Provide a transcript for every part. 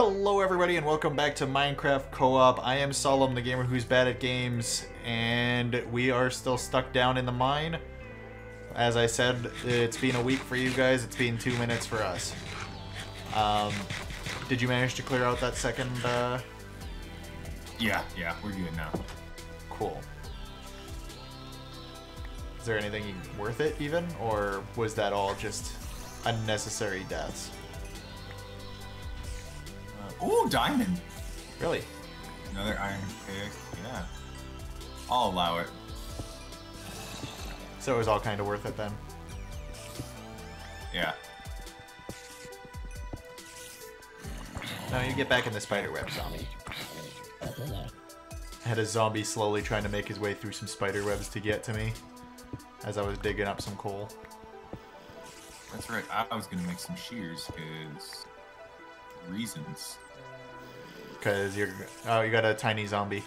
Hello everybody and welcome back to Minecraft Co-op. I am Solhom, the gamer who's bad at games, and we are still stuck down in the mine. As I said, it's been a week for you guys, it's been two minutes for us. Um, did you manage to clear out that second, uh... Yeah, yeah, we're good now. Cool. Is there anything worth it even, or was that all just unnecessary deaths? Ooh, diamond! Really? Another iron pick, yeah. I'll allow it. So it was all kind of worth it then? Yeah. Now you get back in the spider web zombie. I had a zombie slowly trying to make his way through some spider webs to get to me as I was digging up some coal. That's right, I was gonna make some shears, because... reasons. Because you're... Oh, you got a tiny zombie.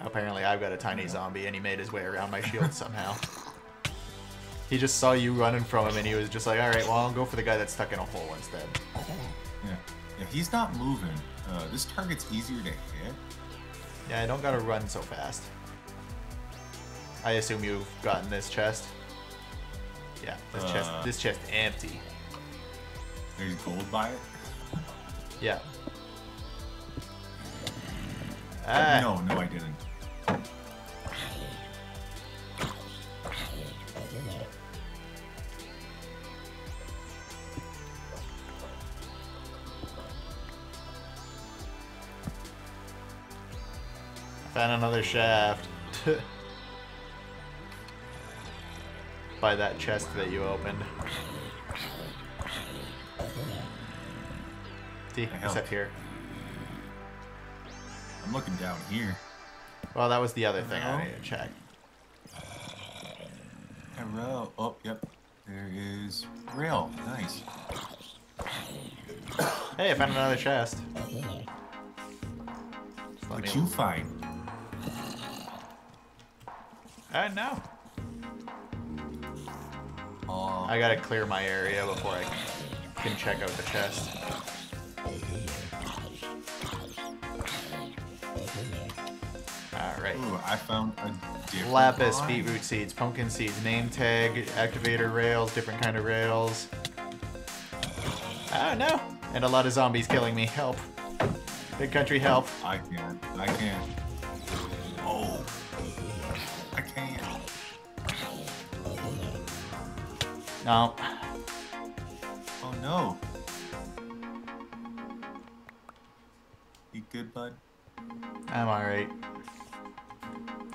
Apparently I've got a tiny zombie, and he made his way around my shield somehow. He just saw you running from him, and he was just like, alright, well, I'll go for the guy that's stuck in a hole instead. Yeah. He's not moving. Uh, this target's easier to hit. Yeah, I don't gotta run so fast. I assume you've gotten this chest. Yeah, this chest Uh. this chest empty. There's gold by it. Yeah. Ah, No, no, I didn't. Found another shaft. By that chest that you opened. See, it's up here. I'm looking down here. Well, that was the other thing I need to check. Hello. Oh, yep. There is rail. Nice. Hey, I found another chest. What'd you find? Uh, no. Oh, I gotta clear my area before I can check out the chest. Alright. Ooh, I found a different Lapis, line. beetroot seeds, pumpkin seeds, name tag, activator rails, different kind of rails. Oh no! And a lot of zombies killing me. Help. BigCountry help. I can't. I can't. Oh. I can't. No. Oh no. You good, bud? I'm alright.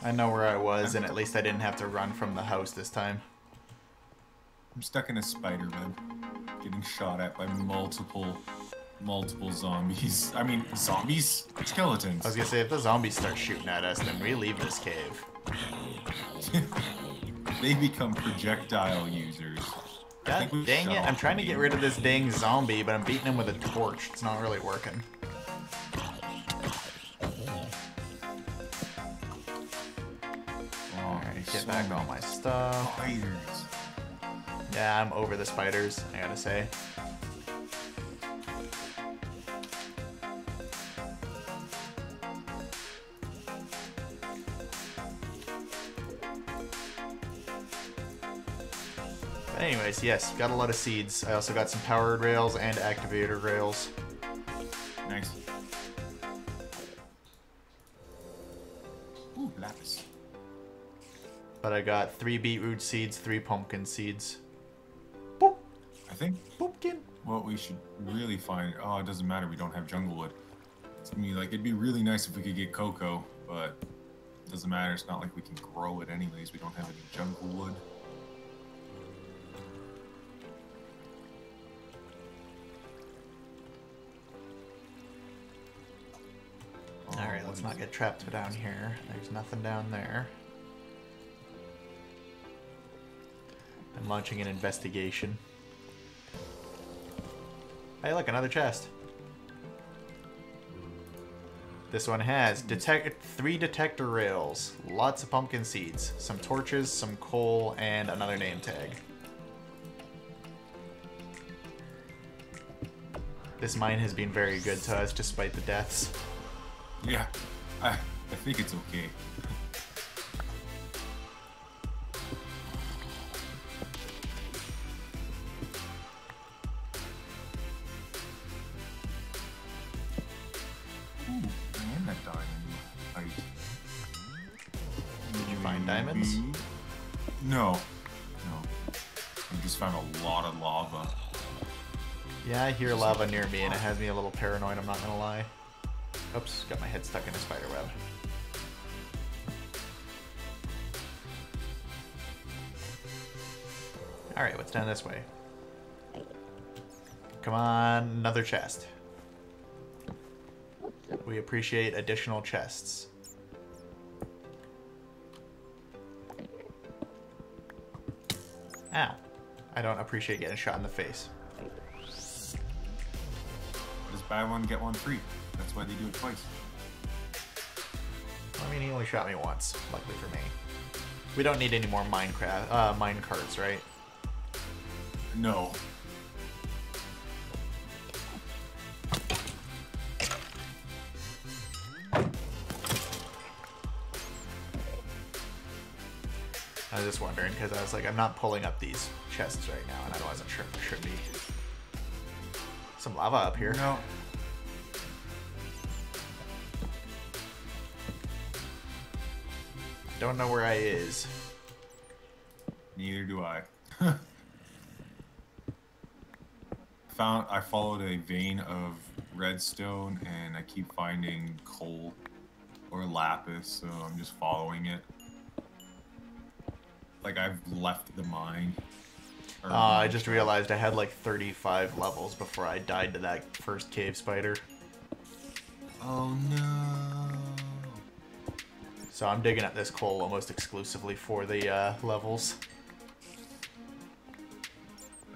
I know where I was, and at least I didn't have to run from the house this time. I'm stuck in a spider web, getting shot at by multiple, multiple zombies. I mean, zombies? Skeletons. I was gonna say, if the zombies start shooting at us, then we leave this cave. they become projectile users. God dang it, I'm trying to get rid of this dang zombie, but I'm beating him with a torch. It's not really working. Stuff. Spiders. Yeah, I'm over the spiders, I gotta say. But anyways, yes, got a lot of seeds. I also got some powered rails and activator rails. But I got three beetroot seeds, three pumpkin seeds. Boop, I think pumpkin. what we should really find. Oh, it doesn't matter. We don't have jungle wood. It's gonna be like it'd be really nice if we could get cocoa, but it doesn't matter. It's not like we can grow it anyways. We don't have any jungle wood. Alright, let's not get trapped down here. There's nothing down there. I'm launching an investigation. Hey, look, another chest. This one has detect three detector rails, lots of pumpkin seeds, some torches, some coal, and another name tag. This mine has been very good to us despite the deaths. Yeah, I, I think it's okay. Lava near me and it has me a little paranoid, I'm not gonna lie. Oops, got my head stuck in a spider web. Alright, what's down this way? Come on, another chest. We appreciate additional chests. Ow. I don't appreciate getting shot in the face. Buy one, get one free. That's why they do it twice. I mean, he only shot me once, luckily for me. We don't need any more Minecraft, uh, mine carts, right? No. I was just wondering because I was like, I'm not pulling up these chests right now, and I wasn't sure if there should be some lava up here. No. Don't know where I is. Neither do I. Found I followed a vein of redstone and I keep finding coal or lapis, so I'm just following it. Like I've left the mine. Uh, I just realized I had like 35 levels before I died to that first cave spider. Oh no. So I'm digging up this coal almost exclusively for the uh, levels.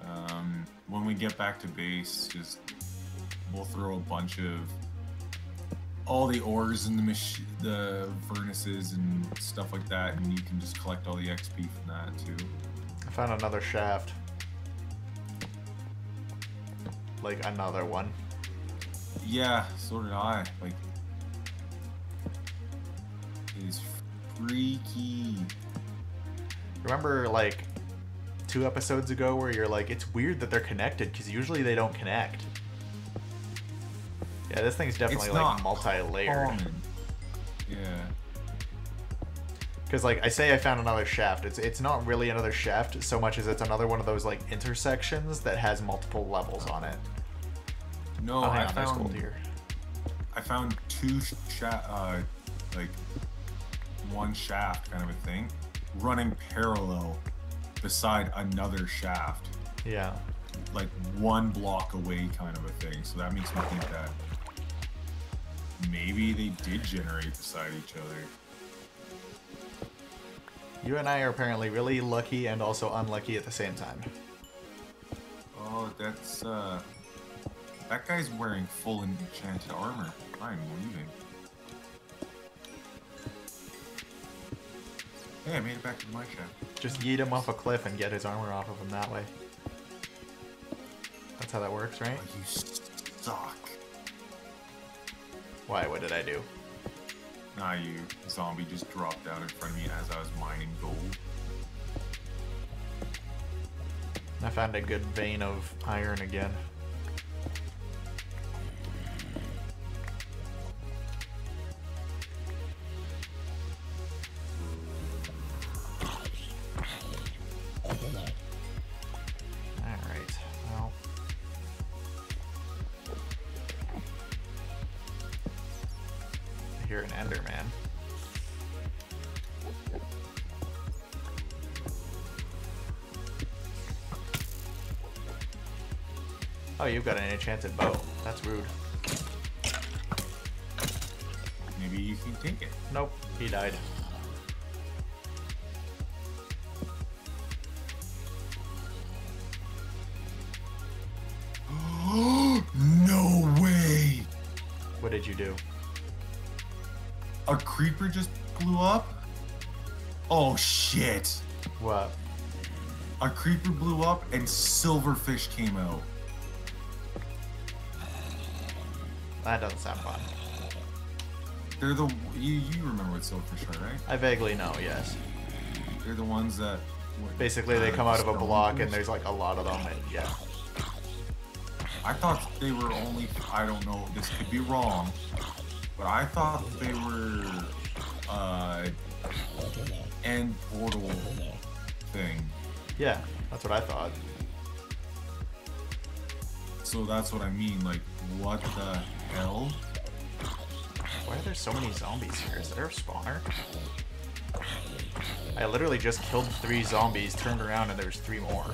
Um, when we get back to base, just we'll throw a bunch of all the ores in the mach- the furnaces and stuff like that, and you can just collect all the XP from that too. I found another shaft. Like another one. Yeah, so did I. Like, it is freaky. Remember, like, two episodes ago where you're like, it's weird that they're connected because usually they don't connect. Yeah, this thing's definitely like multi-layered. common. Because like I say, I found another shaft. It's it's not really another shaft so much as it's another one of those like intersections that has multiple levels on it. No, Oh, I found gold here. I found two sha- uh, like one shaft kind of a thing, running parallel beside another shaft, Yeah. like one block away kind of a thing. So that makes me think that maybe they did generate beside each other. You and I are apparently really lucky and also unlucky at the same time. Oh, that's uh, that guy's wearing full enchanted armor. I'm leaving. Hey, I made it back to my shaft. Just yeet him off a cliff and get his armor off of him that way. That's how that works, right? Oh, you suck. Why? What did I do? You zombie just dropped out in front of me as I was mining gold. I found a good vein of iron again. You've got an enchanted bow. That's rude. Maybe you can take it. Nope, he died. no way! What did you do? A creeper just blew up? Oh shit! What? A creeper blew up and silverfish came out. That doesn't sound fun. They're the you you remember what Silverfish are, right? I vaguely know, yes. They're the ones that Basically, they uh, come out of a block and there's like a lot of them, and yeah. I thought they were only. I don't know. This could be wrong, but I thought they were uh end portal thing. Yeah, that's what I thought. So that's what I mean. Like, what the Why are there so many zombies here? Is there a spawner? I literally just killed three zombies, turned around, and there's three more.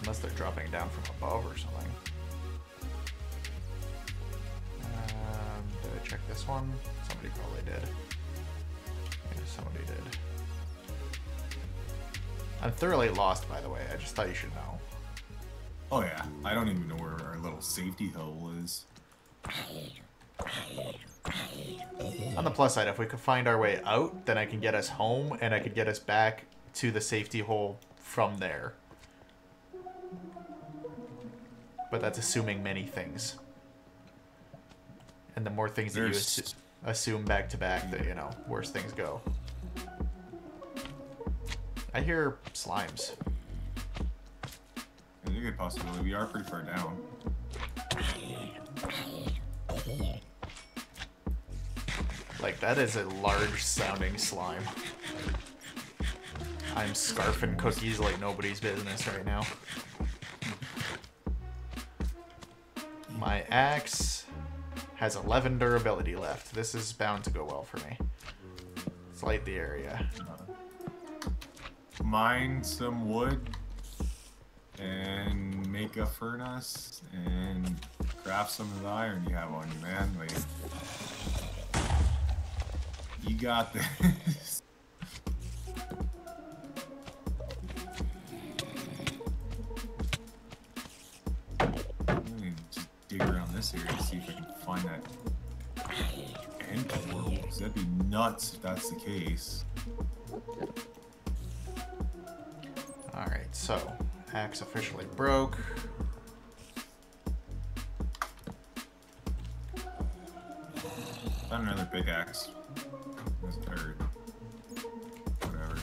Unless they're dropping down from above or something. Um, did I check this one? Somebody probably did. Yeah, somebody did. I'm thoroughly lost, by the way. I just thought you should know. Oh yeah, I don't even know where our little safety hole is. On the plus side, if we could find our way out, then I can get us home and I could get us back to the safety hole from there. But that's assuming many things. And the more things that you assume back to back, the you know worse things go. I hear slimes. There's a good possibility. We are pretty far down. Like that is a large sounding slime. I'm scarfing cookies like nobody's business right now. My axe has 11 durability left. This is bound to go well for me. Let's light the area. Uh, Mine some wood and make a furnace and craft some of the iron you have on you, man. Like, you got this. Just dig around this area to see if I can find that end. 'cause that'd be nuts if that's the case. So axe officially broke. Found another pickaxe. Or whatever.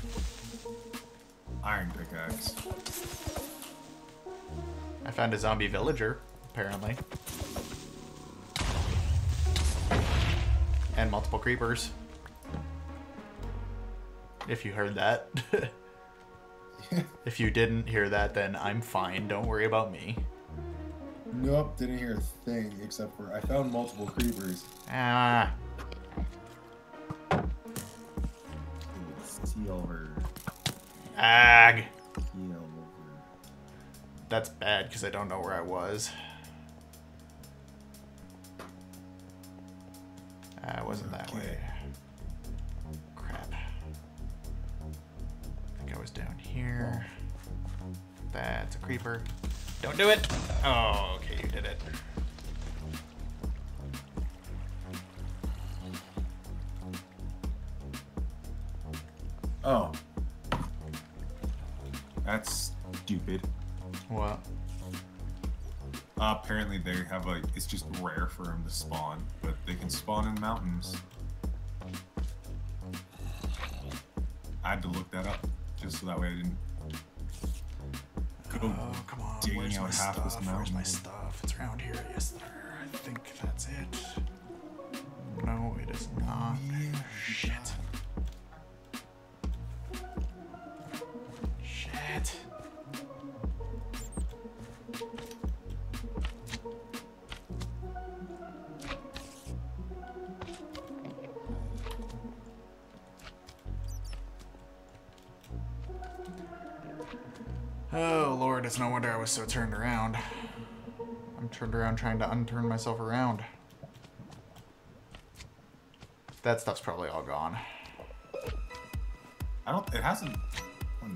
Iron pickaxe. I found a zombie villager, apparently. And multiple creepers. If you heard that. if you didn't hear that, then I'm fine. Don't worry about me. Nope, didn't hear a thing except for I found multiple creepers. Ah, Silver. ag. Silver. That's bad because I don't know where I was. Ah, it wasn't that way. Think I was down here. That's a creeper. Don't do it! Oh, okay, you did it. Oh. That's stupid. What? Uh, apparently they have like it's just rare for them to spawn, but they can spawn in mountains. I had to look that up just so that way I didn't go Oh, come on. digging Where's out my half stuff? this Where's my stuff? It's around here. Yes, sir. I think that's it. No, it is not. Shit. So turned around. I'm turned around trying to unturn myself around. That stuff's probably all gone. I don't it hasn't Uh,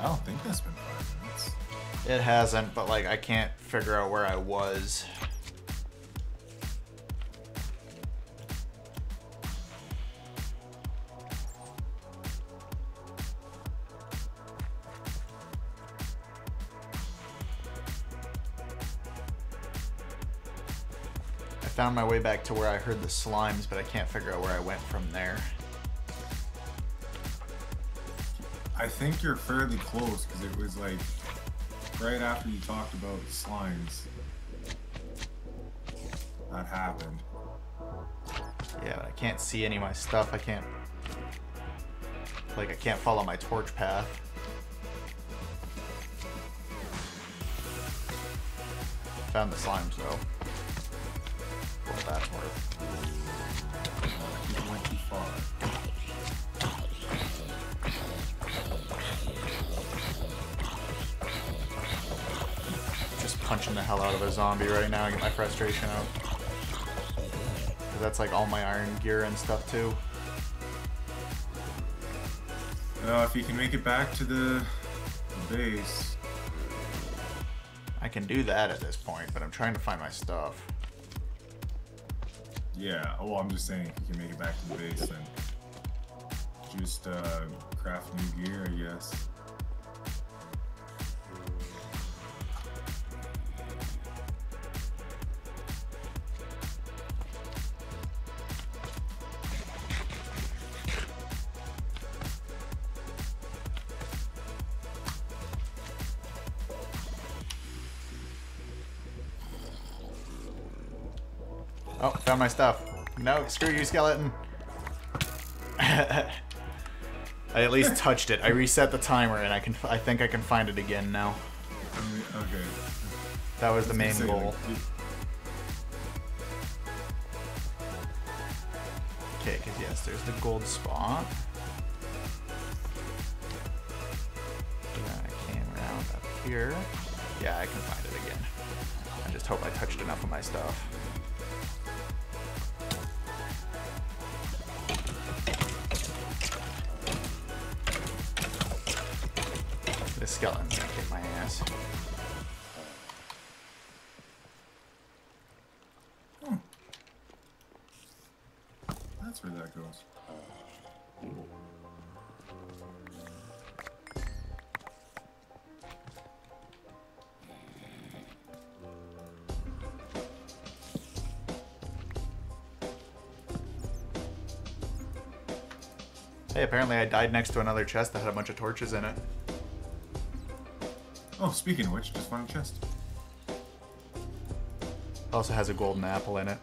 I don't think that's been five minutes. It hasn't, but like I can't figure out where I was. Found my way back to where I heard the slimes, but I can't figure out where I went from there. I think you're fairly close because it was like right after you talked about slimes. That happened. Yeah, but I can't see any of my stuff. I can't... Like, I can't follow my torch path. Found the slimes, though. Punching the hell out of a zombie right now and get my frustration out. 'Cause that's like all my iron gear and stuff, too. Uh, if you can make it back to the, the base, I can do that at this point, but I'm trying to find my stuff. yeah. Oh, I'm just saying, if you can make it back to the base, then just uh, craft new gear, I guess. Found my stuff. No, screw you, skeleton. I at least touched it. I reset the timer, and I can. I think I can find it again now. Okay. That was the main goal. Okay, because yes, there's the gold spot. I came around up here. Yeah, I can find it again. I just hope I touched enough of my stuff. Skeleton's gonna kick my ass. Hmm. That's where that goes. Hey, apparently I died next to another chest that had a bunch of torches in it. Oh, speaking of which, just found a chest. Also has a golden apple in it.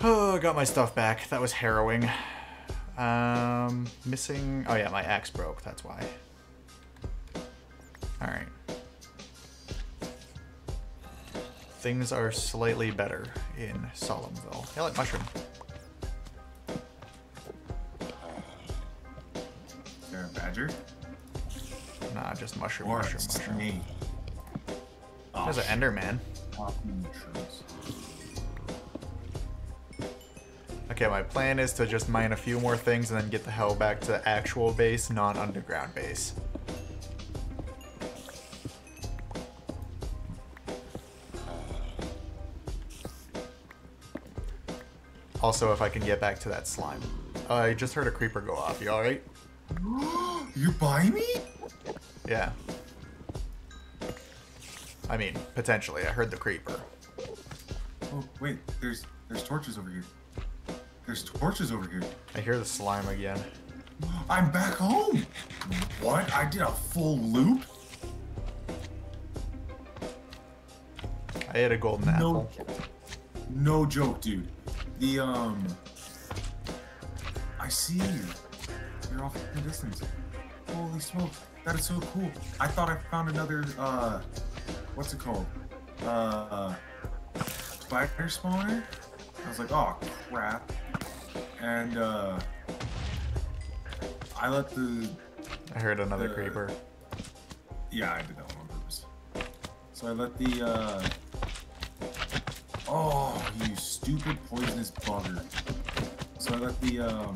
Oh, got my stuff back. That was harrowing. Um, missing. Oh yeah, my axe broke. That's why. All right. Things are slightly better in Solhomville. Yeah, like mushroom. Mushroom, Or a mushroom, mushroom. snake? Oh, There's an shit. Enderman. Okay, my plan is to just mine a few more things and then get the hell back to the actual base, non-underground base. Also, if I can get back to that slime. Uh, I just heard a creeper go off. You alright? you buy me? Yeah. I mean, potentially. I heard the creeper. Oh wait, there's there's torches over here. There's torches over here. I hear the slime again. I'm back home. What? I did a full loop? I ate a golden apple. No, no joke, dude. The um, I see you. You're off in the distance. Holy smoke, that is so cool. I thought I found another uh, what's it called? Uh, spider spawner. I was like, oh crap, and uh, I let the I heard another Uh, creeper. Yeah, I did that one on purpose. So I let the, uh... Oh, you stupid poisonous bugger. So I let the, um...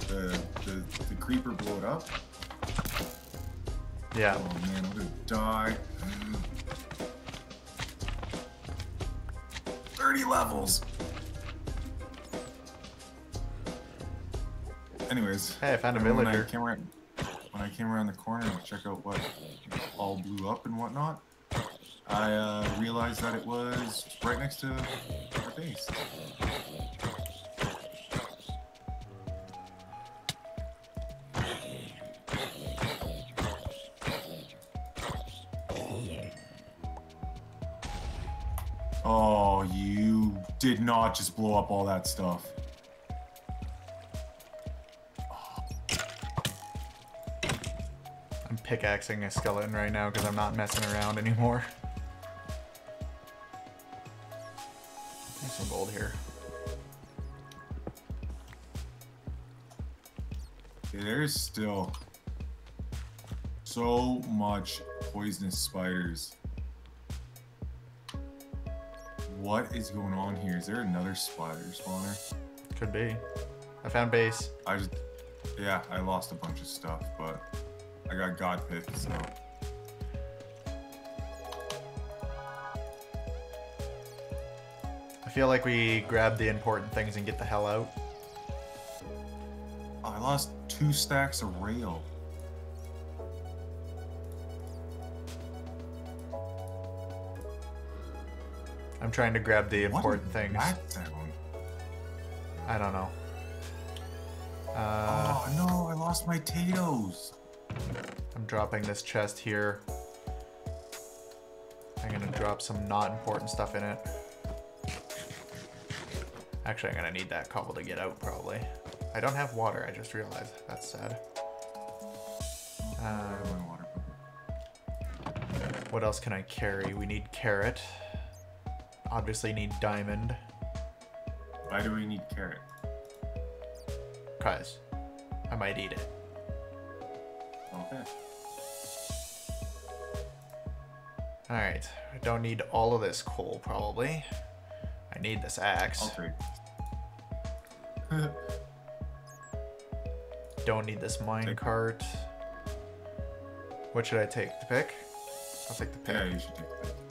The, the, the creeper blow it up. Yeah. Oh man, I'm gonna die. 30 levels! Anyways. Hey, I found a and when I villager. came around, when I came around the corner to check out what all blew up and whatnot, I uh, realized that it was right next to our base. Oh, you did not just blow up all that stuff. I'm pickaxing a skeleton right now because I'm not messing around anymore. There's some gold here. There's still so much poisonous spiders. What is going on here? Is there another spider spawner? Could be. I found base. I just, yeah, I lost a bunch of stuff, but I got God Pit, so. I feel like we grab the important things and get the hell out. I lost two stacks of rail. Trying to grab the important things. I don't know. Uh, oh no, I lost my potatoes. I'm dropping this chest here. I'm gonna drop some not important stuff in it. Actually, I'm gonna need that cobble to get out, probably. I don't have water, I just realized. That's sad. Um, water what else can I carry? We need carrot. Obviously need diamond. Why do we need carrot? Cause I might eat it. Okay. Alright, I don't need all of this coal, probably. I need this axe. I'll trade. Don't need this mine Take- cart. What should I take? The pick? I'll take the pick. yeah, you should take that.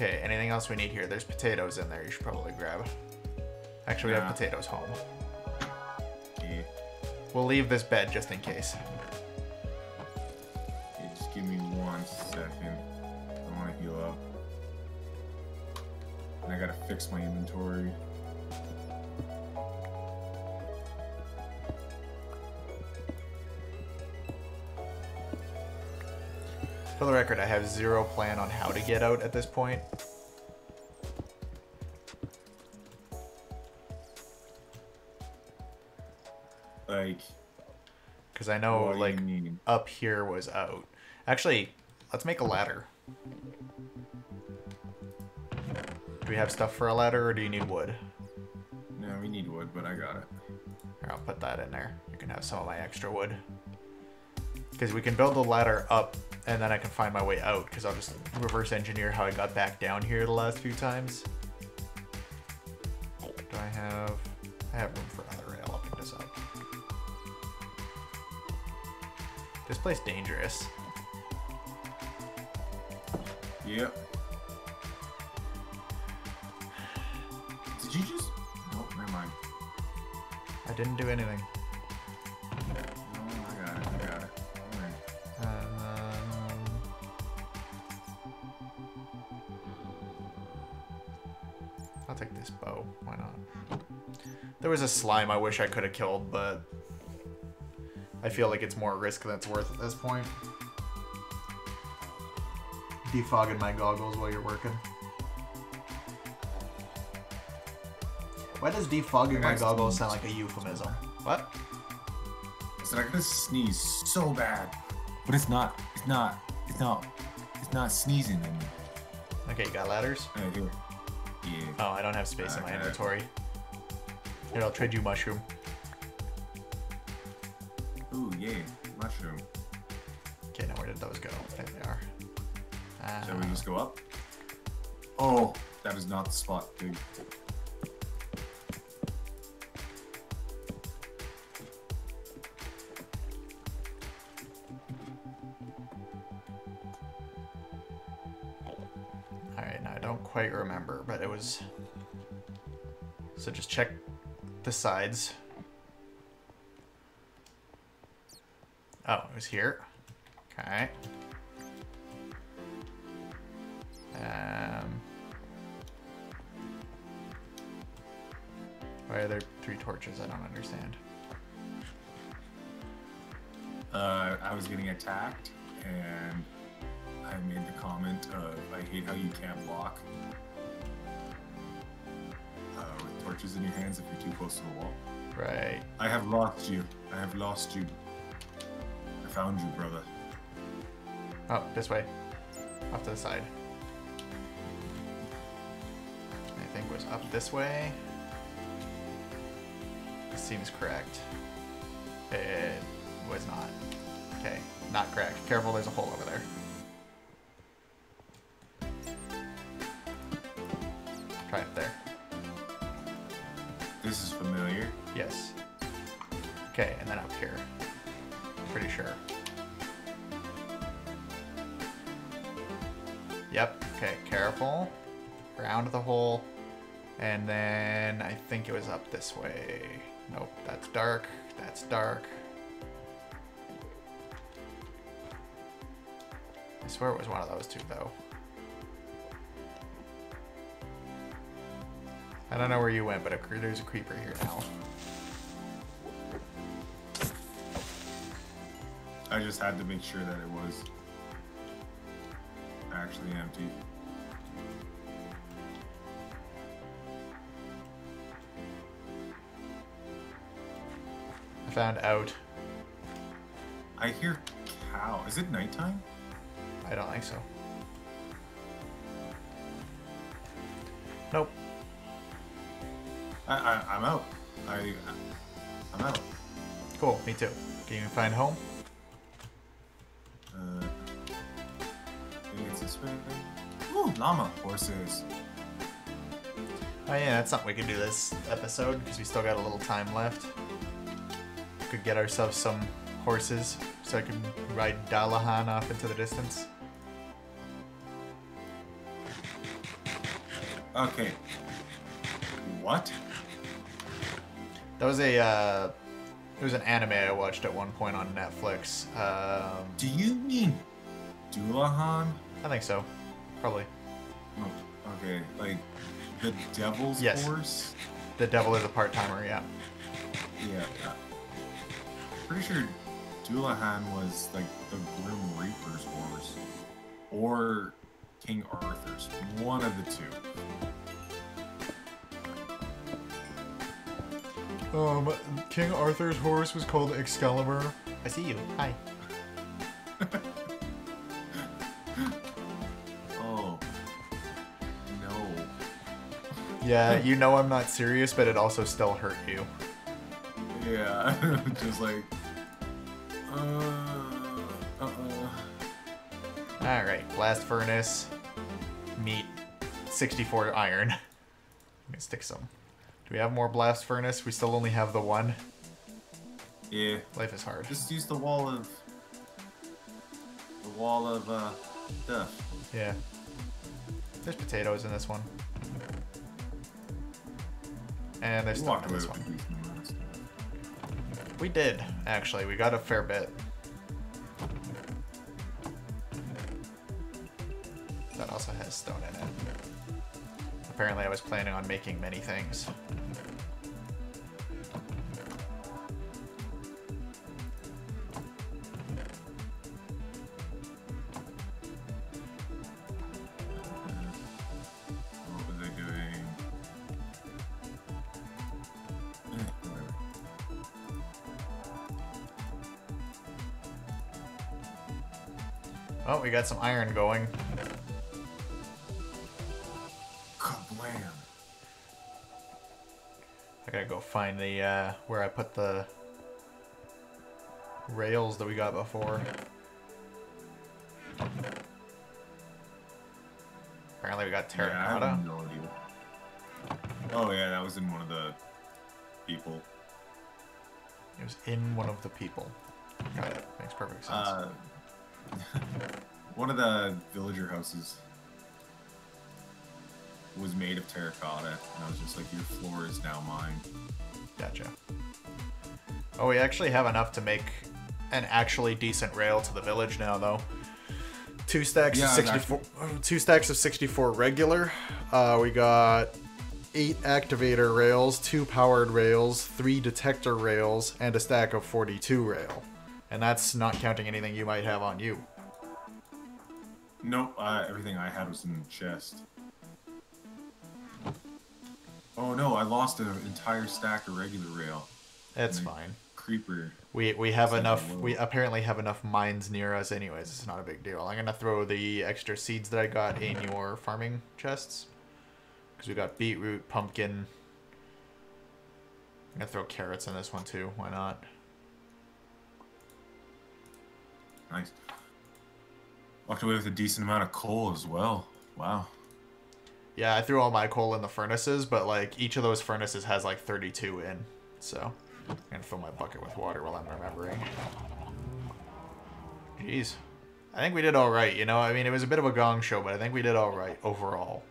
Okay, anything else we need here? There's potatoes in there you should probably grab. Actually, we Yeah. have potatoes home. Yeah. We'll leave this bed just in case. Zero plan on how to get out at this point. Like, Because I know, like, up here was out. Actually, let's make a ladder. Do we have stuff for a ladder, or do you need wood? No, we need wood, but I got it. Here, I'll put that in there. You can have some of my extra wood. Because we can build the ladder up, and then I can find my way out, because I'll just reverse engineer how I got back down here the last few times. Do I have... I have room for another rail. I'll pick this up. This place dangerous. Yep. Did you just? Nope, never mind. I didn't do anything. There was a slime I wish I could have killed, but I feel like it's more risk than it's worth at this point. Defogging my goggles while you're working. Why does defogging my goggles sound like a euphemism? What? I said I gotta sneeze so bad, but it's not. It's not. It's not. It's not sneezing in me. Okay, you got ladders? Right here. Yeah. Oh, I don't have space in uh, my Okay. inventory. Here, I'll trade you mushroom. Ooh, yeah. Mushroom. Okay, now where did those go? There they are. Uh, Shall we just go up? Oh, that is not the spot, dude. Alright, now I don't quite remember, but it was... So just check the sides. Oh, it was here? Okay. Um. Why are there three torches? I don't understand. Uh, I was getting attacked, and I made the comment of, I hate how you can't block with torches in your hands if you're too close to the wall. Right. I have lost you. I have lost you. I found you, brother. Oh, this way. Off to the side. I think was up this way. This seems correct. It was not. Okay, not correct. Careful, there's a hole over there. This way. Nope, that's dark. That's dark. I swear it was one of those two, though. I don't know where you went, but a, there's a creeper here now. I just had to make sure that it was actually empty. Found out. I hear cow. Is it nighttime? I don't think so. Nope. I, I I'm out. I I'm out. Cool, me too. Can you find home? Uh, it's this way. Ooh, llama horses. Oh yeah, that's something we can do this episode because we still got a little time left. Could get ourselves some horses so I can ride Dalahan off into the distance. Okay. What? That was a uh, it was an anime I watched at one point on Netflix. Um, Do you mean Dullahan? I think so, probably. Oh, okay, like the devil's Yes. horse. The devil is a part timer, yeah. Yeah. Pretty sure Dullahan was like the Grim Reaper's horse, or King Arthur's. One of the two. Um, King Arthur's horse was called Excalibur. I see you. Hi. Oh. No. Yeah, you know I'm not serious, but it also still hurt you. Yeah. Just like. Uh. Uh. All right, blast furnace, meat, 64 iron. Let me stick some. Do we have more blast furnace? We still only have the one. Yeah. Life is hard. Just use the wall of. The wall of uh stuff. Yeah. There's potatoes in this one. And there's walked in this one. We did, actually. We got a fair bit. That also has stone in it. Apparently I was planning on making many things. We got some iron going. Kablam! I gotta go find the, uh, where I put the rails that we got before. Apparently we got Yeah, terracotta. have no. Oh yeah, that was in one of the people. It was in one of the people. Got it. Makes perfect sense. Uh, one of the villager houses was made of terracotta, and I was just like, "Your floor is now mine." Gotcha. Oh, we actually have enough to make an actually decent rail to the village now, though. Two stacks Yeah, of it's 64. Two stacks of 64 regular. Uh, we got eight activator rails, two powered rails, three detector rails, and a stack of 42 rail. And that's not counting anything you might have on you. Nope, uh, everything I had was in the chest. Oh no, I lost an entire stack of regular rail. It's Mm. fine. Creeper. We we have It's like a enough. We apparently have enough mines near us, anyways. It's not a big deal. I'm gonna throw the extra seeds that I got in your farming chests, because we got beetroot, pumpkin. I'm gonna throw carrots in this one too. Why not? Nice. Walked away with a decent amount of coal as well. Wow. Yeah, I threw all my coal in the furnaces, but like each of those furnaces has like 32 in, so I'm gonna fill my bucket with water while I'm remembering. Jeez, I think we did all right. You know, I mean, it was a bit of a gong show, but I think we did all right overall.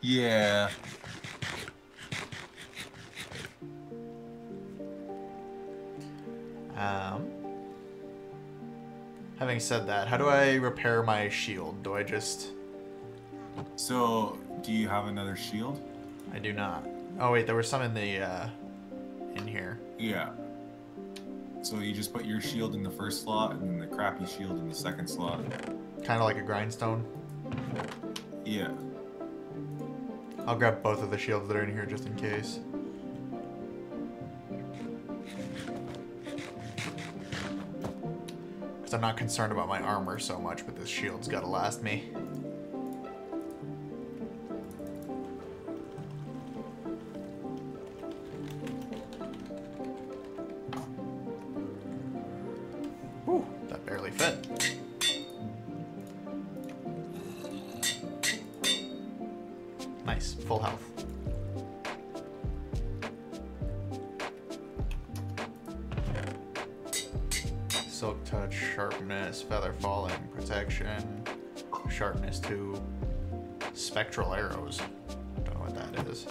Yeah. Um, having said that, how do I repair my shield? Do I just... So, do you have another shield? I do not. Oh wait, there was some in the, uh, in here. Yeah. So you just put your shield in the first slot and then the crappy shield in the second slot. Kind of like a grindstone. Yeah. I'll grab both of the shields that are in here just in case. Because I'm not concerned about my armor so much, but this shield's gotta last me. That barely fit. Nice, full health. Touch, sharpness, feather falling, protection, sharpness 2, spectral arrows. Don't know what that is.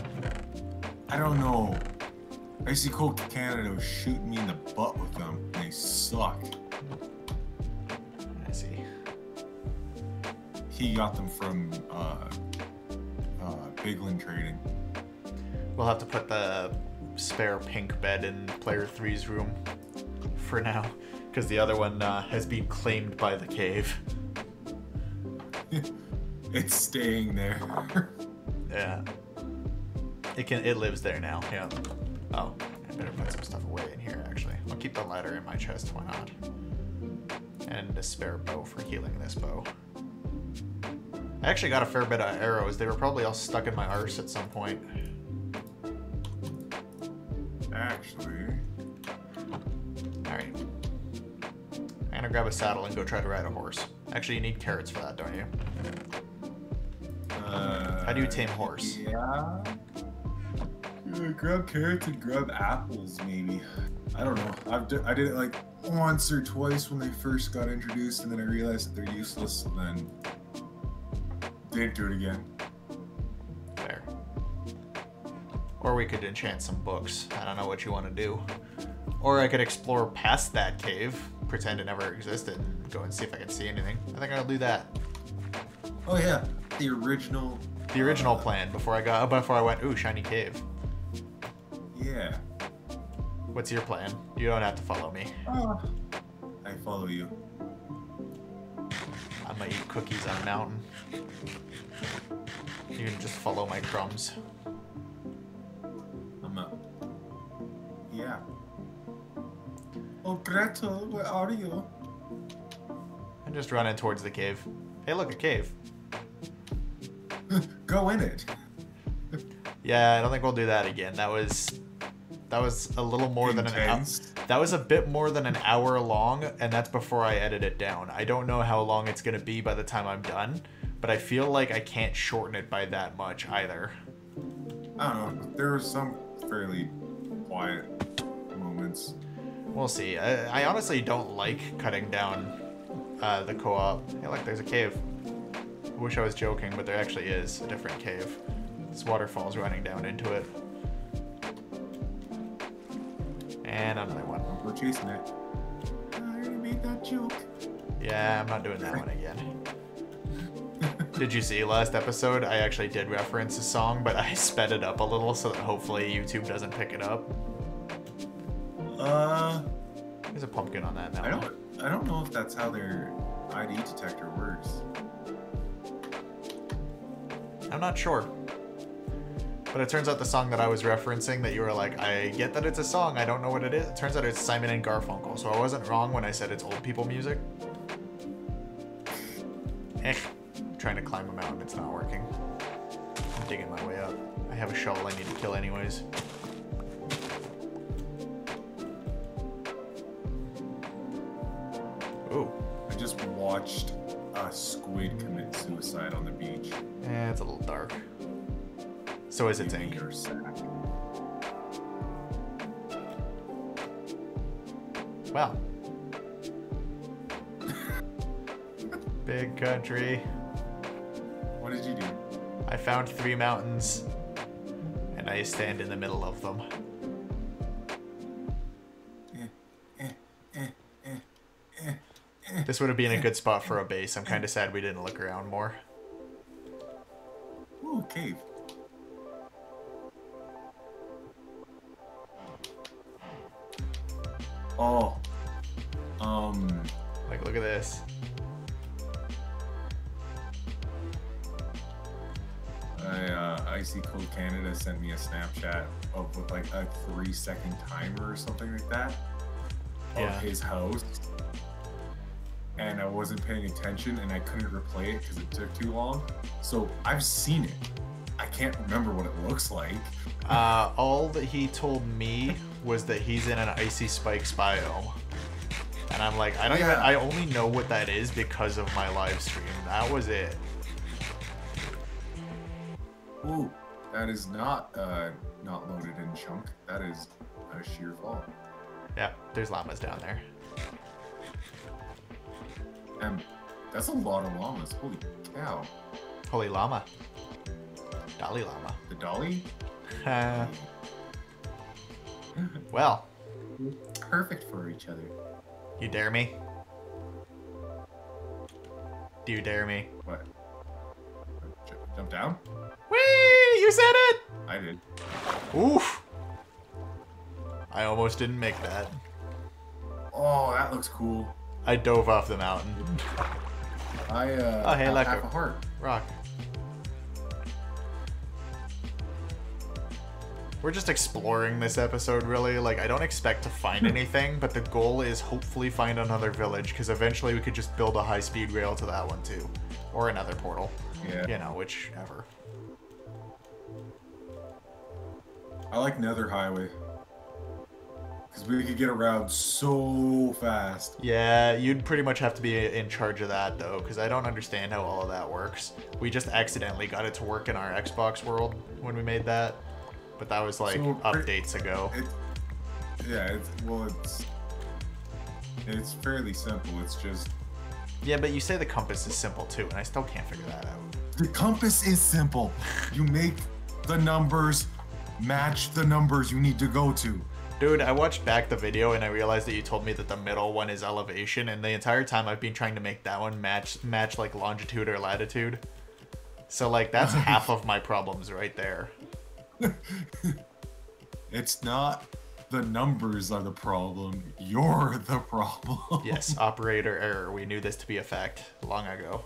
I don't know. Icy Cold Canada was shooting me in the butt with them. They suck. I see. He got them from uh, uh, Bigland Trading. We'll have to put the spare pink bed in player 3's room for now, because the other one uh, has been claimed by the cave. It's staying there. Yeah. It can. It lives there now. Yeah. Oh, I better put some stuff away in here. Actually, I'll keep the ladder in my chest. Why not? And a spare bow for healing this bow. I actually got a fair bit of arrows. They were probably all stuck in my arse at some point. Grab a saddle and go try to ride a horse. Actually, you need carrots for that, don't you? uh, How do you tame a horse? Yeah. Yeah, grab carrots and grab apples, maybe. I don't know. I've d- I did it like once or twice when they first got introduced, and then I realized that they're useless, and then didn't do it again. There. Or we could enchant some books. I don't know what you want to do. Or I could explore past that cave, pretend it never existed, and go and see if I can see anything. I think I'll do that. Oh yeah, the original. The original uh, plan before I got before I went, ooh, shiny cave. Yeah. What's your plan? You don't have to follow me. Ah, I follow you. I'm gonna eat cookies on a mountain. You can just follow my crumbs. Gretel, where are you? And just running towards the cave. Hey, look, a cave. Go in it. Yeah, I don't think we'll do that again. That was that was a little more than an hour. That was a bit more than an hour long, and that's before I edit it down. I don't know how long it's gonna be by the time I'm done, but I feel like I can't shorten it by that much either. I don't know. There were some fairly quiet moments. We'll see. I, I honestly don't like cutting down uh, the co-op. Hey, look, there's a cave. I wish I was joking, but there actually is a different cave. This waterfall's running down into it. And another one. We're chasing it. I already made that joke. Yeah, I'm not doing that one again. did you see last episode? I actually did reference a song, but I sped it up a little so that hopefully YouTube doesn't pick it up. Uh, There's a pumpkin on that now. I don't. I don't know if that's how their ID detector works. I'm not sure. But it turns out the song that I was referencing that you were like, I get that it's a song, I don't know what it is. It turns out it's Simon and Garfunkel, so I wasn't wrong when I said it's old people music. Eh, I'm trying to climb a mountain, it's not working. I'm digging my way up. I have a shovel I need to kill anyways. Watched a squid commit suicide on the beach. eh, it's a little dark. So is its you're. Well. BigCountry. What did you do? I found three mountains, and I stand in the middle of them. This would have been a good spot for a base. I'm kind of sad we didn't look around more. Ooh, cave. Oh. Um. Like, look at this. I, uh, Icy Cold Canada sent me a Snapchat of with like a three second timer or something like that of Yeah. his house. Wasn't paying attention and I couldn't replay it because it took too long. So I've seen it. I can't remember what it looks like. Uh, all that he told me was that he's in an icy spikes biome. And I'm like, I don't even, I only know what that is because of my live stream. That was it. Ooh, that is not uh not loaded in chunk. That is a sheer fall. Yeah, there's llamas down there. And that's a lot of llamas. Holy cow. Holy llama. Dalai Lama. The dolly? Uh, well, Perfect for each other. you dare me? Do you dare me? What? Jump down? Whee! You said it! I did. Oof! I almost didn't make that. Oh, that looks cool. I dove off the mountain. I uh Oh, hey, have look. half a heart. Rock. We're just exploring this episode, really. Like, I don't expect to find anything, but the goal is hopefully find another village, because eventually we could just build a high-speed rail to that one, too. Or another portal. Yeah. You know, whichever. I like Nether Highway. Because we could get around so fast. Yeah, you'd pretty much have to be in charge of that, though, because I don't understand how all of that works. We just accidentally got it to work in our Xbox world when we made that, but that was like So, updates ago. It, yeah, it's well it's it's fairly simple. It's just Yeah, but you say the compass is simple too, and I still can't figure that out. the compass is simple. You make the numbers match the numbers you need to go to. Dude, I watched back the video and I realized that you told me that the middle one is elevation, and the entire time I've been trying to make that one match match like longitude or latitude. So like that's half of my problems right there. It's not the numbers are the problem. You're the problem. Yes, operator error. We knew this to be a fact long ago.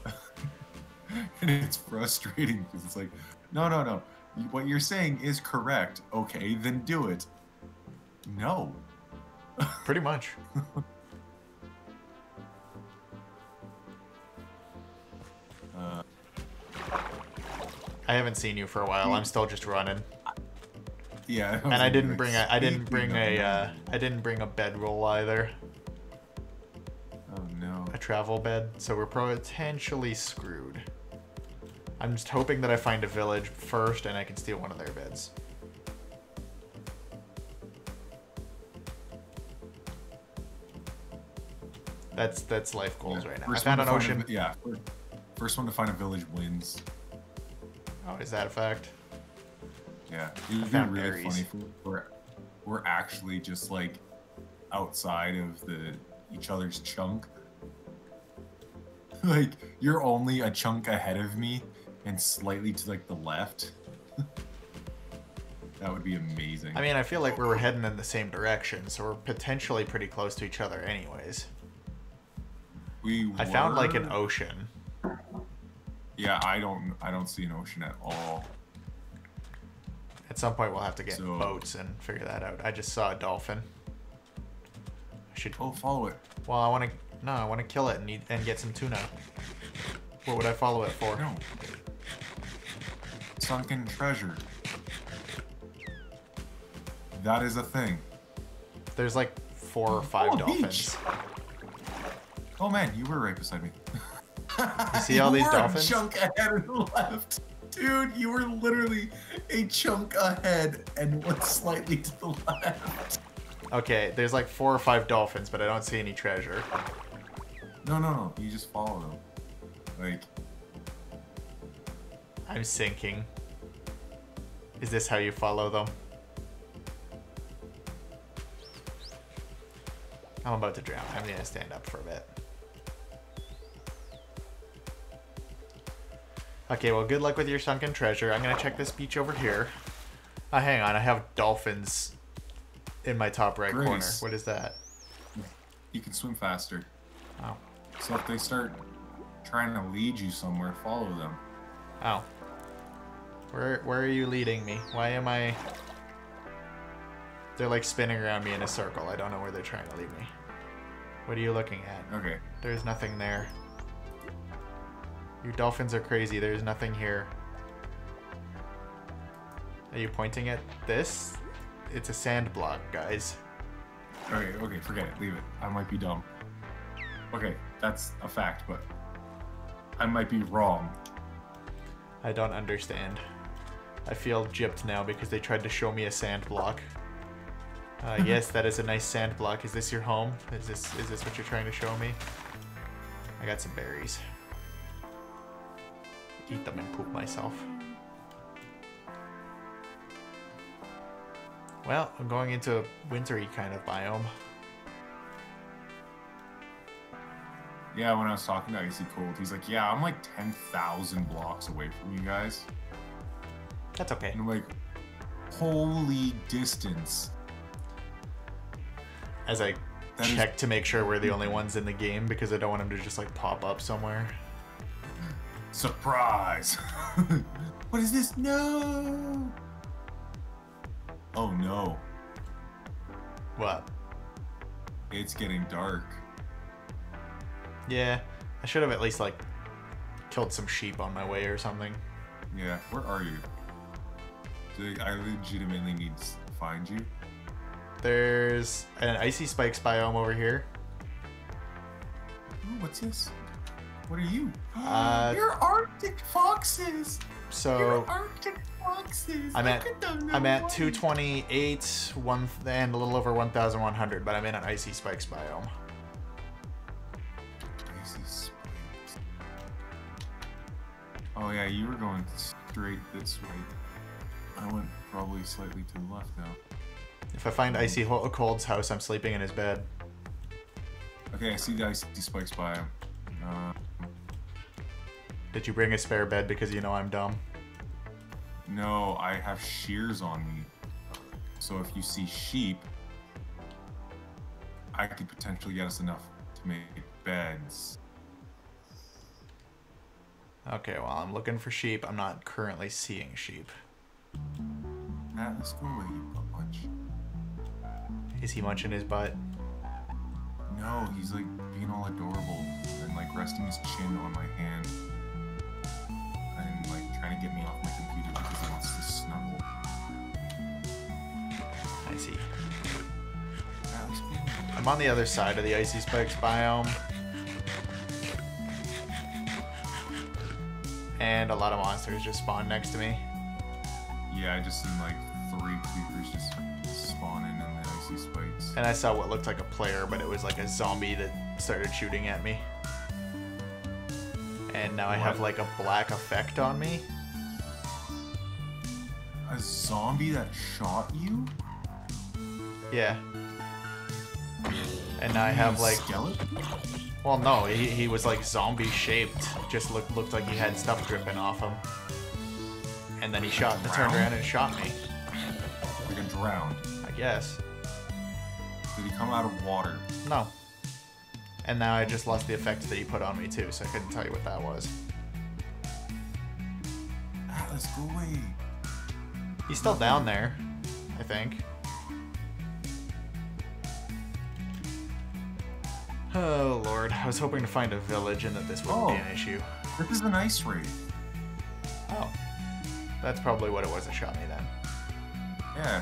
and it's frustrating because it's like, no, no, no. What you're saying is correct. Okay, then do it. No. Pretty much. Uh, I haven't seen you for a while. I'm still just running. yeah. And I didn't bring a I didn't bring a uh. I didn't bring a bedroll either. Oh no. A travel bed, so we're potentially screwed. I'm just hoping that I find a village first and I can steal one of their beds. That's that's life goals Yeah, right now. I first found one an to find ocean. A, yeah. First one to find a village wins. Oh, is that a fact? Yeah. It would be really berries. funny if we're we're actually just like outside of the each other's chunk. like you're only a chunk ahead of me and slightly to like the left. that would be amazing. I mean, I feel like we were heading in the same direction, so we're potentially pretty close to each other, anyways. We I found like an ocean. Yeah, I don't I don't see an ocean at all. At some point, we'll have to get So- boats and figure that out. I just saw a dolphin. I should. Oh, follow it. Well, I want to. No, I want to kill it and eat, and get some tuna. What would I follow it for? No. Sunken treasure. That is a thing. There's like four or five Oh, dolphins. Oh man, you were right beside me. You see all these were a dolphins? chunk ahead and left. Dude, you were literally a chunk ahead and went slightly to the left. Okay, there's like four or five dolphins, but I don't see any treasure. No, no, no. You just follow them. Like, I'm sinking. Is this how you follow them? I'm about to drown. I'm gonna stand up for a bit. Okay, well, good luck with your sunken treasure. I'm gonna check this beach over here. Oh, hang on. I have dolphins in my top right corner. What is that? you can swim faster. Oh. So if they start trying to lead you somewhere, follow them. Oh. Where where are you leading me? Why am I They're like spinning around me in a circle. I don't know where they're trying to lead me. What are you looking at? Okay. There's nothing there. Your dolphins are crazy. There's nothing here. Are you pointing at this? It's a sand block, guys. Okay, okay, forget it. Leave it. I might be dumb. Okay, that's a fact, but I might be wrong. I don't understand. I feel gypped now because they tried to show me a sand block. Uh, yes, that is a nice sand block. Is this your home? Is this is this what you're trying to show me? I got some berries. Eat them and poop myself. Well, I'm going into a wintry kind of biome. Yeah, when I was talking to Icy Cold, he's like, "Yeah, I'm like ten thousand blocks away from you guys," That's okay. and I'm like, "Holy distance!" As I That is- check to make sure we're the only ones in the game because I don't want them to just like pop up somewhere. Surprise! what is this? No! Oh no! What? It's getting dark. Yeah, I should have at least like killed some sheep on my way or something. Yeah, where are you? Do I legitimately need to find you? There's an icy spikes biome over here. Ooh, what's this? What are you? Uh, You're Arctic foxes. You're So Arctic foxes. I'm at- I'm at 228, one and a little over 1,100, but I'm in an icy spikes biome. Icy spikes. Oh yeah, you were going straight this way. I went probably slightly to the left now. If I find icy cold's house, I'm sleeping in his bed. Okay, I see the icy spikes biome. Did you bring a spare bed because you know I'm dumb? no, I have shears on me. So if you see sheep, I could potentially get us enough to make beds. Okay, well I'm looking for sheep. I'm not currently seeing sheep. Ah, let's go away, you munch. Is he munching his butt? No, he's like being all adorable and like resting his chin on my hand. And like trying to get me off my computer because he wants to snuggle. I see. I'm on the other side of the icy spikes biome. And a lot of monsters just spawn next to me. Yeah, I just seen like three creepers just And I saw what looked like a player, but it was like a zombie that started shooting at me. And now I have like a black effect on me. A zombie that shot you? Yeah. And now I have like, skeleton. well, no, he, he was like zombie shaped. Just looked looked like he had stuff dripping off him. And then he shot, turned around and shot me. Like a drowned. I guess. Did he come out of water? No. And now I just lost the effect that he put on me too, so I couldn't tell you what that was. Atlas, go away. He's still down there, I think. Oh lord, I was hoping to find a village and that this wouldn't be Oh. an issue. This is an ice wraith. Oh. That's probably what it was that shot me then. Yeah.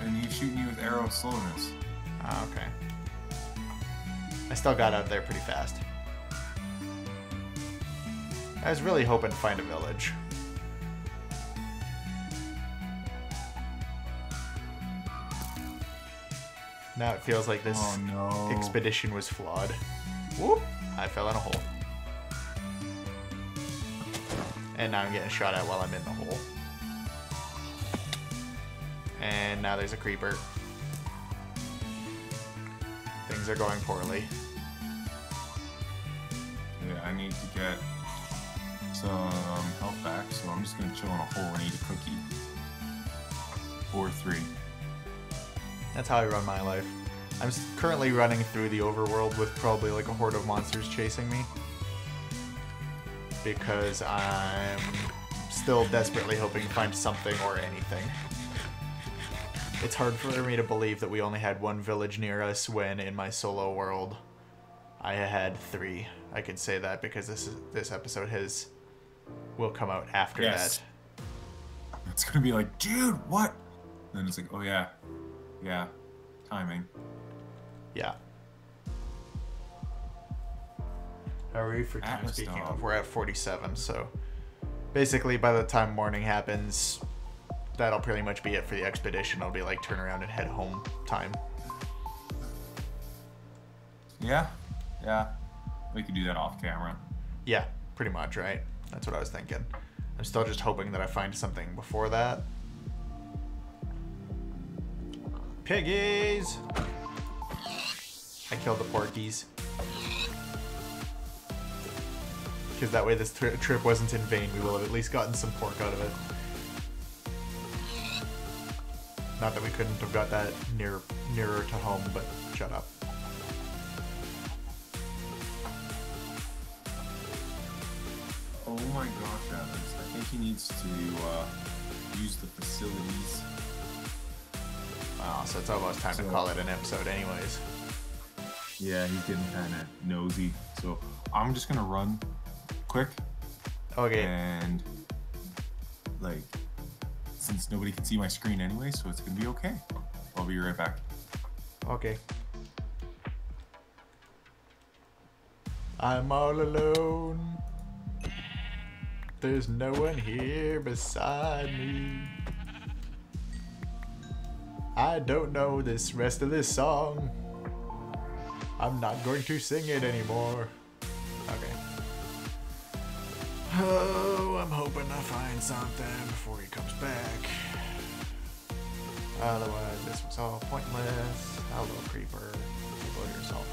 And he's shooting you with arrow slowness. Ah, okay. I still got out of there pretty fast. I was really hoping to find a village. Now it feels like this Oh no. expedition was flawed. Whoop! I fell in a hole. And now I'm getting shot at while I'm in the hole. And now there's a creeper. Things are going poorly. Yeah, I need to get some health back, so I'm just gonna chill in a hole and eat a cookie. Or three. That's how I run my life. I'm currently running through the overworld with probably like a horde of monsters chasing me. Because I'm still desperately hoping to find something or anything. It's hard for me to believe that we only had one village near us when in my solo world I had three. I could say that because this is, this episode has will come out after Yes. that. It's gonna be like, dude, what? And then it's like, oh yeah, yeah, timing. Yeah. How are we for time Atlas speaking dog. of? We're at 47, so basically by the time morning happens, that'll pretty much be it for the expedition. I'll be like turn around and head home time. Yeah, yeah. We could do that off camera. Yeah, pretty much, right? That's what I was thinking. I'm still just hoping that I find something before that. Piggies! I killed the porkies. Because that way this tri- trip wasn't in vain. We will have at least gotten some pork out of it. Not that we couldn't have got that near nearer to home, but shut up. Oh my gosh, Atlas. I think he needs to uh, use the facilities. Wow, so it's almost time to call it an episode anyways. Yeah, he's getting kind of nosy. So I'm just gonna run quick Okay. and like since nobody can see my screen anyway, so it's gonna be okay. I'll be right back. Okay. I'm all alone. There's no one here beside me. I don't know this rest of this song. I'm not going to sing it anymore. Oh, I'm hoping I find something before he comes back. Otherwise, this was all pointless. Hello, creeper. Blow yourself.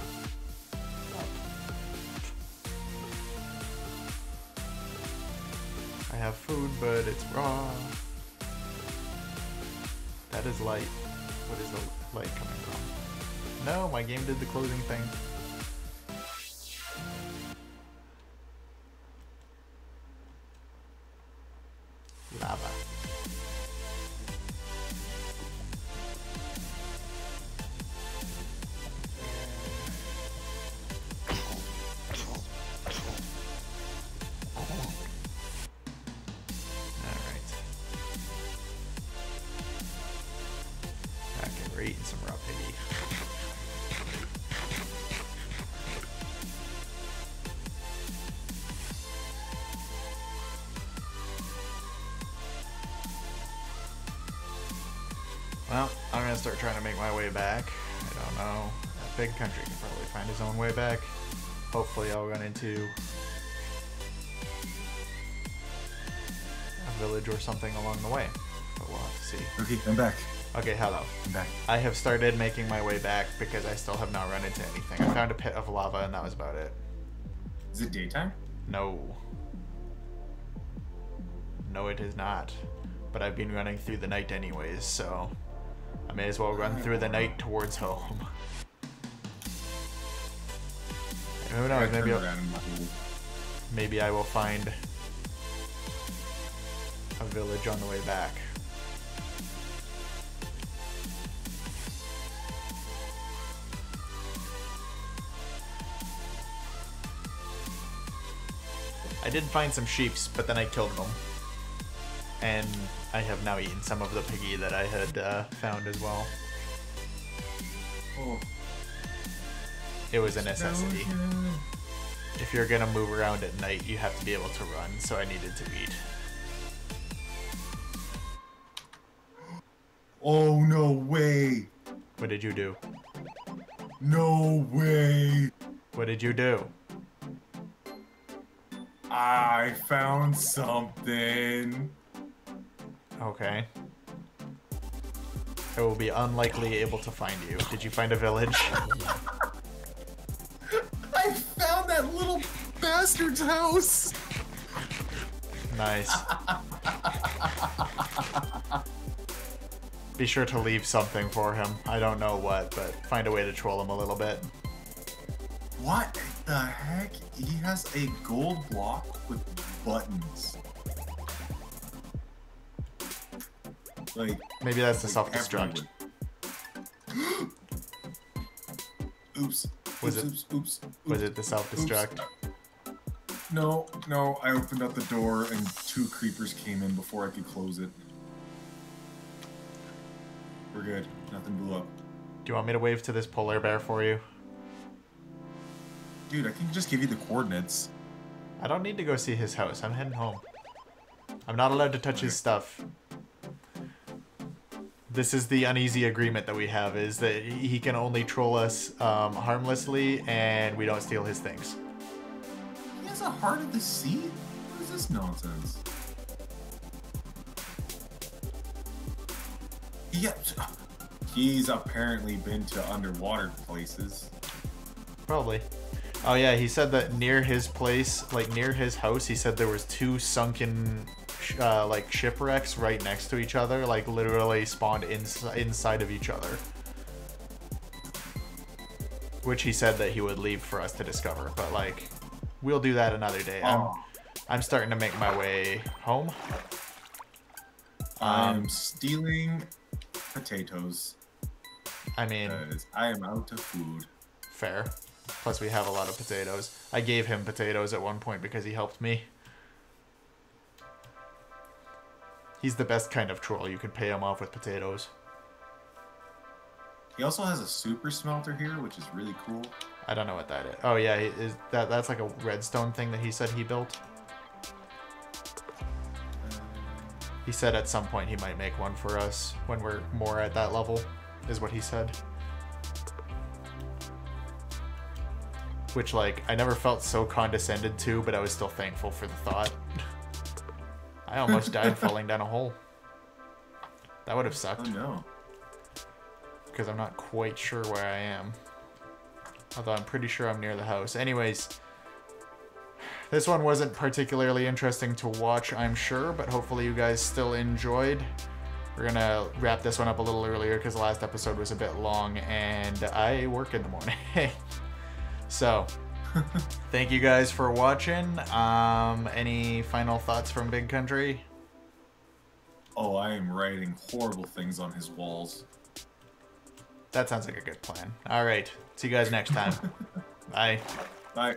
I have food, but it's raw. That is light. What is the light coming from? No, my game did the closing thing. Some. Well, I'm gonna start trying to make my way back. I don't know. That BigCountry can probably find his own way back. Hopefully, I'll run into a village or something along the way. But we'll have to see. Okay, I'm back. Okay, hello. Back. I have started making my way back because I still have not run into anything. I found a pit of lava and that was about it. Is it daytime? No. No, it is not. But I've been running through the night anyways, so I may as well run through the night towards home. Who knows? Maybe I'll, around in my hole. maybe I will find a village on the way back. I did find some sheeps, but then I killed them. And I have now eaten some of the piggy that I had uh, found as well. Oh, It was a necessity. If you're gonna move around at night, you have to be able to run, so I needed to eat. Oh no way! What did you do? No way! What did you do? I found something. Okay. I will be unlikely able to find you. Did you find a village? I found that little bastard's house. Nice. Be sure to leave something for him. I don't know what, but find a way to troll him a little bit. What the heck? He has a gold block with buttons. Like Maybe that's the like self-destruct. Oops. Was oops, it- Oops, oops, Was it the self-destruct? No, no. I opened up the door and two creepers came in before I could close it. We're good. Nothing blew up. Do you want me to wave to this polar bear for you? Dude, I can just give you the coordinates. I don't need to go see his house. I'm heading home. I'm not allowed to touch his stuff. This is the uneasy agreement that we have, is that he can only troll us um, harmlessly and we don't steal his things. He has a heart of the sea? What is this nonsense? Yeah, he's apparently been to underwater places. Probably. Oh yeah, he said that near his place, like near his house, he said there was two sunken, sh- uh, like shipwrecks right next to each other, like literally spawned ins- inside of each other. Which he said that he would leave for us to discover, but like, we'll do that another day. I'm, Oh, I'm starting to make my way home. I'm Um, stealing potatoes I mean, I am out of food. fair. Plus, we have a lot of potatoes. I gave him potatoes at one point because he helped me. He's the best kind of troll. You could pay him off with potatoes. He also has a super smelter here, which is really cool. I don't know what that is. Oh yeah, is that that's like a redstone thing that he said he built. He said at some point he might make one for us when we're more at that level, is what he said. Which like I never felt so condescended to, but I was still thankful for the thought. I almost died falling down a hole. That would have sucked. oh no. because I'm not quite sure where I am. Although I'm pretty sure I'm near the house. Anyways, this one wasn't particularly interesting to watch, I'm sure, but hopefully you guys still enjoyed. We're gonna wrap this one up a little earlier because the last episode was a bit long and I work in the morning. so, thank you guys for watching. Um, any final thoughts from BigCountry? Oh, I am writing horrible things on his walls. That sounds like a good plan. All right, see you guys next time. Bye. Bye.